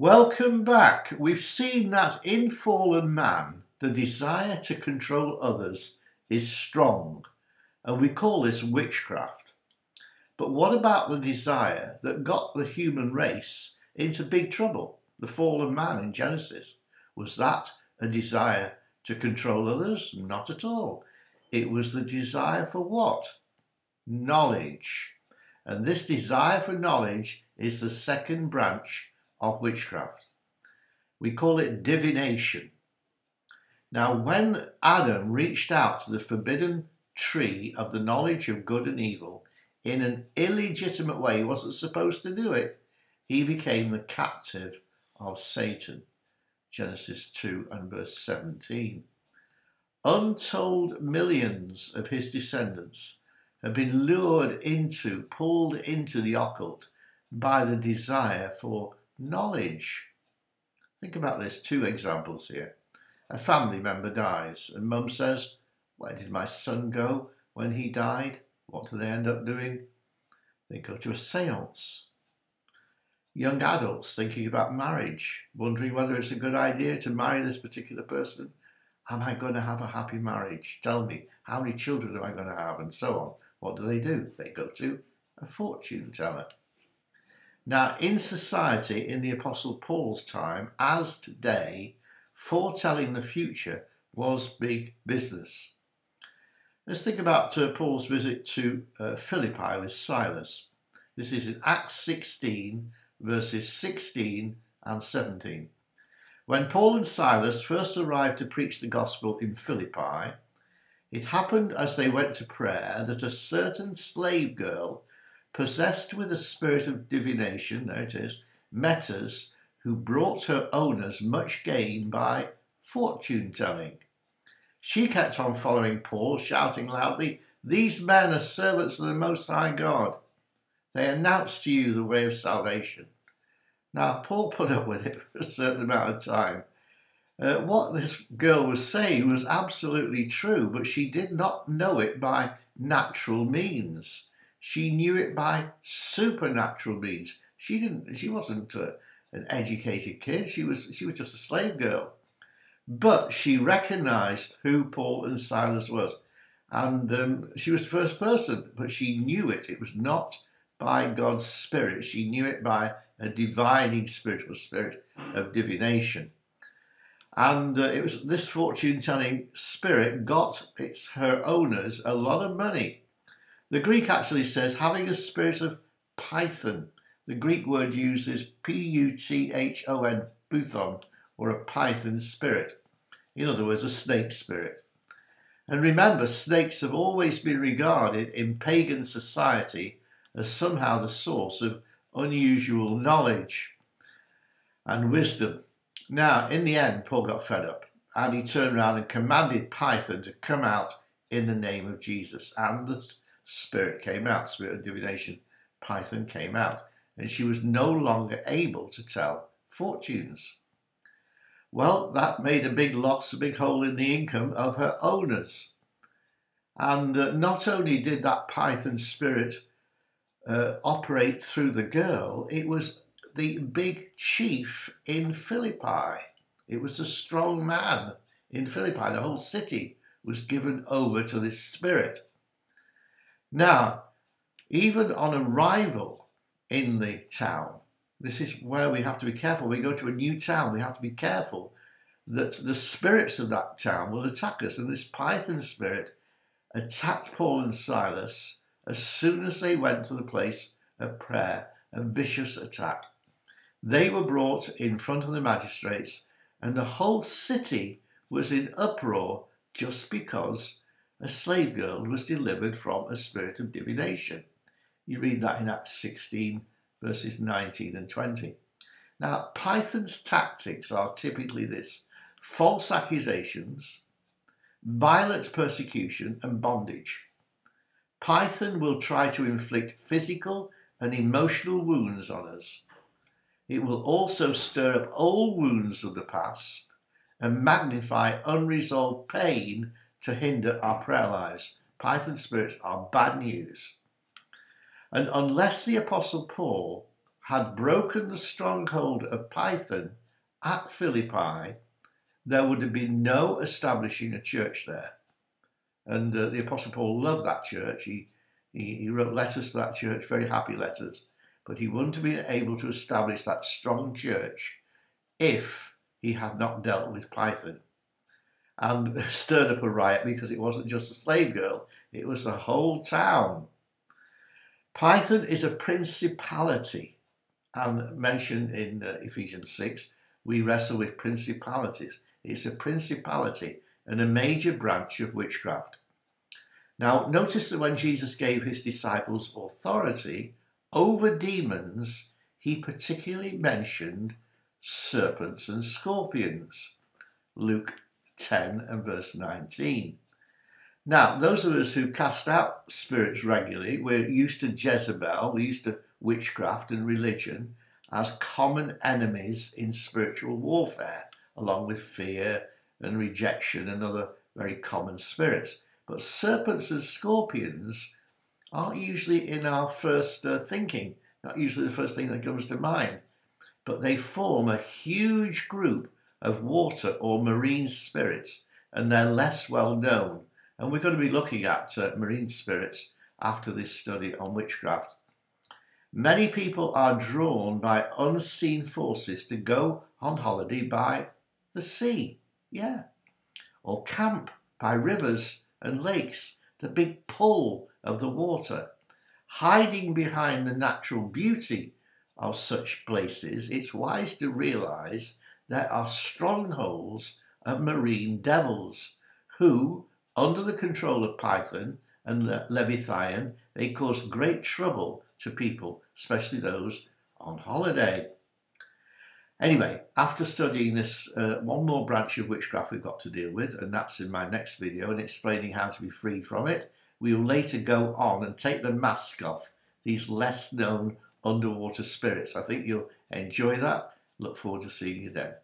Welcome back. We've seen that in fallen man, the desire to control others is strong, and we call this witchcraft. But what about the desire that got the human race into big trouble? The fallen man in Genesis. Was that a desire to control others? Not at all. It was the desire for what? Knowledge. And this desire for knowledge is the second branch of witchcraft. We call it divination. Now, when Adam reached out to the forbidden tree of the knowledge of good and evil in an illegitimate way, he wasn't supposed to do it, he became the captive of Satan. Genesis 2 and verse 17. Untold millions of his descendants have been lured into, pulled into the occult by the desire for knowledge. Think about this two examples here. A family member dies, and mum says, Where did my son go when he died? What do they end up doing? They go to a seance. Young adults thinking about marriage, wondering whether it's a good idea to marry this particular person. Am I going to have a happy marriage? Tell me, how many children am I going to have? And so on. What do they do? They go to a fortune teller. Now, in society in the Apostle Paul's time, as today, foretelling the future was big business. Let's think about uh, Paul's visit to uh, Philippi with Silas. This is in Acts 16, verses 16 and 17. When Paul and Silas first arrived to preach the gospel in Philippi, it happened as they went to prayer that a certain slave girl possessed with a spirit of divination, there it is, Metas, who brought her owners much gain by fortune telling. She kept on following Paul, shouting loudly, These men are servants of the Most High God. They announce to you the way of salvation. Now, Paul put up with it for a certain amount of time. Uh, what this girl was saying was absolutely true, but she did not know it by natural means. She knew it by supernatural means. She didn't. She wasn't uh, an educated kid. She was. She was just a slave girl. But she recognised who Paul and Silas was, and um, she was the first person. But she knew it. It was not by God's Spirit. She knew it by a divining spiritual spirit of divination. And uh, it was this fortune telling spirit got its her owners a lot of money the Greek actually says having a spirit of python. The Greek word uses P U T H O N, buthon, or a python spirit. In other words, a snake spirit. And remember, snakes have always been regarded in pagan society as somehow the source of unusual knowledge and wisdom. Now, in the end, Paul got fed up and he turned around and commanded Python to come out in the name of Jesus. And the spirit came out, spirit of divination, Python came out, and she was no longer able to tell fortunes. Well, that made a big loss, a big hole in the income of her owners. And uh, not only did that Python spirit uh, operate through the girl, it was the big chief in Philippi. It was a strong man in Philippi. The whole city was given over to this spirit. Now, even on arrival in the town, this is where we have to be careful. We go to a new town, we have to be careful that the spirits of that town will attack us. And this python spirit attacked Paul and Silas as soon as they went to the place of prayer, a vicious attack. They were brought in front of the magistrates, and the whole city was in uproar just because a slave girl was delivered from a spirit of divination. You read that in Acts 16, verses 19 and 20. Now, Python's tactics are typically this false accusations, violent persecution, and bondage. Python will try to inflict physical and emotional wounds on us. It will also stir up old wounds of the past and magnify unresolved pain to hinder our prayer lives. Python spirits are bad news. And unless the Apostle Paul had broken the stronghold of Python at Philippi, there would have been no establishing a church there. And uh, the Apostle Paul loved that church. He, he, he wrote letters to that church, very happy letters. But he wouldn't have been able to establish that strong church if he had not dealt with Python and stirred up a riot because it wasn't just a slave girl, it was the whole town. Python is a principality, and mentioned in uh, Ephesians 6, we wrestle with principalities. It's a principality and a major branch of witchcraft. Now, notice that when Jesus gave his disciples authority over demons, he particularly mentioned serpents and scorpions. Luke 10 and verse 19. Now, those of us who cast out spirits regularly, we're used to Jezebel, we're used to witchcraft and religion as common enemies in spiritual warfare, along with fear and rejection and other very common spirits. But serpents and scorpions aren't usually in our first uh, thinking, not usually the first thing that comes to mind, but they form a huge group of water or marine spirits, and they're less well known. And we're going to be looking at uh, marine spirits after this study on witchcraft. Many people are drawn by unseen forces to go on holiday by the sea, yeah, or camp by rivers and lakes, the big pull of the water. Hiding behind the natural beauty of such places, it's wise to realize there are strongholds of marine devils who, under the control of Python and Leviathan, they cause great trouble to people, especially those on holiday. Anyway, after studying this, uh, one more branch of witchcraft we've got to deal with, and that's in my next video and explaining how to be free from it. We will later go on and take the mask off these less known underwater spirits. I think you'll enjoy that. Look forward to seeing you then.